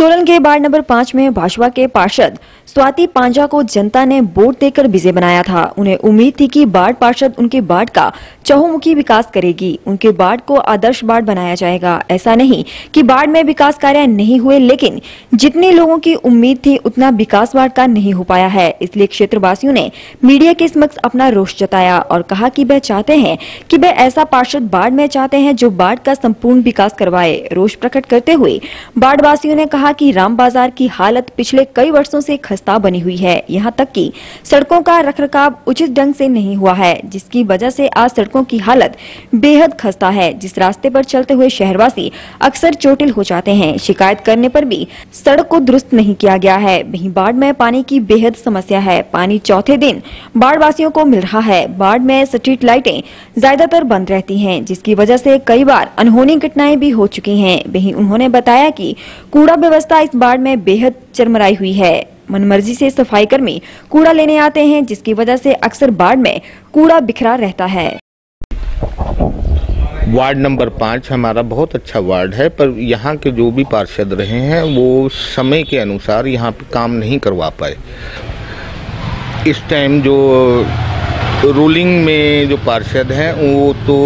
सोलन के ward number पाँच में भाजपा के पार्षद स्वाति पांजा को जनता ने वोट देकर विजय बनाया था। उन्हें उम्मीद थी कि बाढ़ पार्षद उनके वार्ड का चहुमुखी विकास करेगी। उनके वार्ड को आदर्श वार्ड बनाया जाएगा। ऐसा नहीं कि बाढ़ में विकास कार्य नहीं हुए, लेकिन जितने लोगों की उम्मीद थी, उतना विकास वार्ड का नहीं हो पाया है। इसलिए क्षेत्रवासियों ने मीडिया के समक्ष अपना रोष जताया और कहा कि वह चाहते हैं कि वह ऐसा पार्षद बाढ़ में चाहते हैं जो बाढ़ का संपूर्ण विकास करवाए। रोष प्रकट करते हुए बाढ़ वासियों ने कहा कि राम बाज़ार की हालत पिछले कई वर्षों से खस्ता बनी हुई है। यहाँ तक कि सड़कों का रखरखाव उचित ढंग से नहीं हुआ है, जिसकी वजह से आज सड़कों की हालत बेहद खस्ता है, जिस रास्ते पर चलते हुए शहरवासी अक्सर चोटिल हो जाते हैं। शिकायत करने पर भी सड़क को दुरुस्त नहीं किया गया है। वहीं बाढ़ में पानी की बेहद समस्या है। पानी चौथे दिन बाढ़ वासियों को मिल रहा है। बाढ़ में स्ट्रीट लाइटें ज़्यादातर बंद रहती है, जिसकी वजह से कई बार अनहोनी घटनाएँ भी हो चुकी है। वही उन्होंने बताया की कूड़ा व्यवस्था इस बाढ़ में बेहद चरमराई हुई है। मनमर्जी से सफ़ाई कर्मी कूड़ा लेने आते हैं, जिसकी वजह से अक्सर बाढ़ में कूड़ा बिखरा रहता है। वार्ड नंबर पाँच हमारा बहुत अच्छा वार्ड है, पर यहाँ के जो भी पार्षद रहे हैं, वो समय के अनुसार यहाँ पे काम नहीं करवा पाए। इस टाइम जो रूलिंग में जो पार्षद हैं, वो तो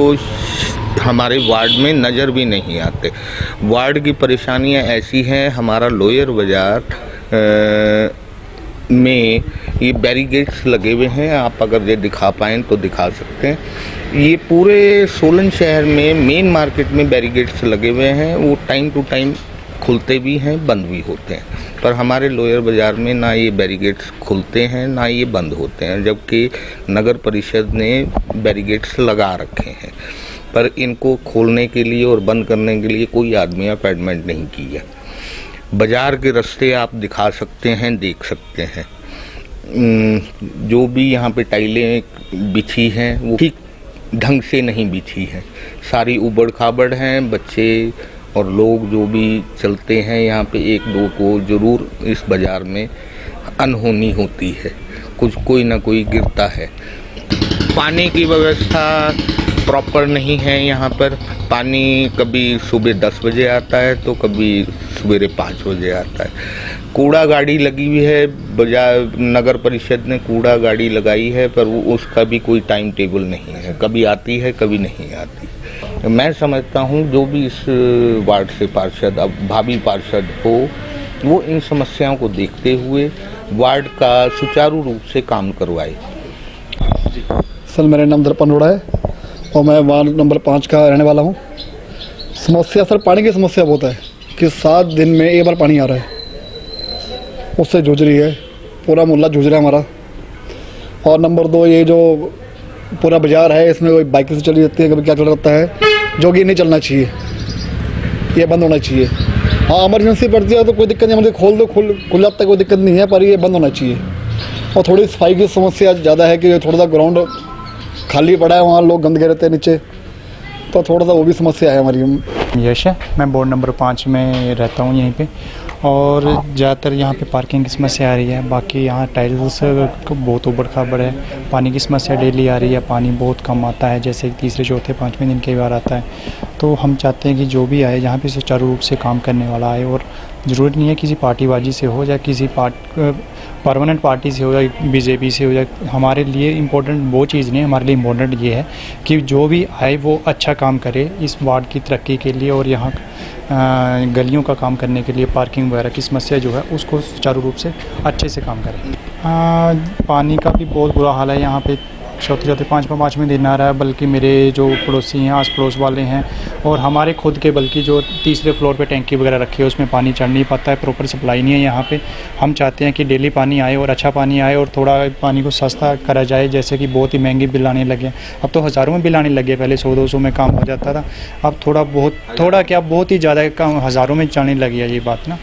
हमारे वार्ड में नज़र भी नहीं आते। वार्ड की परेशानियाँ ऐसी हैं, हमारा लोयर बाज़ार में ये बैरीगेट्स लगे हुए हैं, आप अगर ये दिखा पाएँ तो दिखा सकते हैं। ये पूरे सोलन शहर में मेन मार्केट में बैरीगेट्स लगे हुए हैं, वो टाइम टू टाइम खुलते भी हैं, बंद भी होते हैं। पर हमारे लोयर बाज़ार में ना ये बैरीगेट्स खुलते हैं, ना ये बंद होते हैं, जबकि नगर परिषद ने बैरीगेट्स लगा रखे हैं। पर इनको खोलने के लिए और बंद करने के लिए कोई आदमी अपॉइंटमेंट नहीं की है। बाज़ार के रास्ते आप दिखा सकते हैं, देख सकते हैं। जो भी यहाँ पे टाइलें बिछी हैं, वो ठीक ढंग से नहीं बिछी हैं। सारी उबड़ खाबड़ हैं, बच्चे और लोग जो भी चलते हैं यहाँ पे एक दो को ज़रूर इस बाज़ार में अनहोनी होती है। कुछ कोई ना कोई गिरता है। पानी की व्यवस्था प्रॉपर नहीं है यहाँ पर। पानी कभी सुबह दस बजे आता है तो कभी सवेरे पाँच बजे आता है। कूड़ा गाड़ी लगी हुई है, बजाय नगर परिषद ने कूड़ा गाड़ी लगाई है, पर उसका भी कोई टाइम टेबल नहीं है। कभी आती है, कभी नहीं आती। मैं समझता हूँ जो भी इस वार्ड से पार्षद, अब भावी पार्षद हो, वो इन समस्याओं को देखते हुए वार्ड का सुचारू रूप से काम करवाए। सर, मेरा नाम दर्पण रोड़ा है। और मैं वार्ड नंबर पाँच का रहने वाला हूँ। समस्या सर, पानी की समस्या बहुत है कि सात दिन में एक बार पानी आ रहा है। उससे जूझ रही है। पूरा मोहल्ला जूझ रहा है हमारा। और नंबर दो, ये जो पूरा बाज़ार है, इसमें कोई बाइक से चली जाती है, कभी क्या चल रहता है जो कि नहीं चलना चाहिए। ये बंद होना चाहिए। हाँ एमरजेंसी पड़ती है तो कोई दिक्कत नहीं मुझे खोल दो, खुल खुल जाता है, कोई दिक्कत नहीं है, पर ये बंद होना चाहिए। और थोड़ी सफ़ाई की समस्या ज़्यादा है कि थोड़ा सा ग्राउंड खाली पड़ा है, वहाँ लोग गंदगे रहते हैं नीचे। तो थोड़ा सा वो भी समस्या है हमारी। यश है, मैं बोर्ड नंबर पाँच में रहता हूँ यहीं पे। और ज़्यादातर यहाँ पे पार्किंग की समस्या आ रही है। बाकी यहाँ टाइल्स बहुत उबड़ खाबड़ है। पानी की समस्या डेली आ रही है। पानी बहुत कम आता है, जैसे तीसरे, चौथे, पाँचवें दिन कई बार आता है। तो हम चाहते हैं कि जो भी आए, यहाँ पे सुचारू रूप से काम करने वाला आए। और ज़रूरत नहीं है किसी पार्टीबाजी से हो या किसी पार्ट परमानेंट पार्टी से हो या बीजेपी से हो या हमारे लिए इम्पोर्टेंट वो चीज़ नहीं, हमारे लिए इम्पोर्टेंट ये है कि जो भी आए वो अच्छा काम करे इस वार्ड की तरक्की के लिए और यहाँ गलियों का काम करने के लिए पार्किंग वगैरह की समस्या जो है उसको सुचारू रूप से अच्छे से काम करें। पानी का भी बहुत बुरा हाल है यहाँ पे। चौथे चौथे पाँच पाँच में दिन आ रहा है, बल्कि मेरे जो पड़ोसी हैं आस पड़ोस वाले हैं और हमारे खुद के, बल्कि जो तीसरे फ्लोर पे टैंकी वगैरह रखी है, उसमें पानी चढ़ नहीं पाता है, प्रॉपर सप्लाई नहीं है यहाँ पे। हम चाहते हैं कि डेली पानी आए और अच्छा पानी आए और थोड़ा पानी को सस्ता करा जाए, जैसे कि बहुत ही महँगी बिल आने लगे अब तो हज़ारों में बिल आने लगे, पहले सौ, दो सौ में काम हो जाता था, अब थोड़ा बहुत, थोड़ा क्या, बहुत ही ज़्यादा हज़ारों में चलने लगी है ये बात ना।